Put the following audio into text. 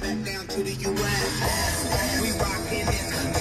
back down to the U.S. We rockin' it.